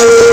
Hallelujah.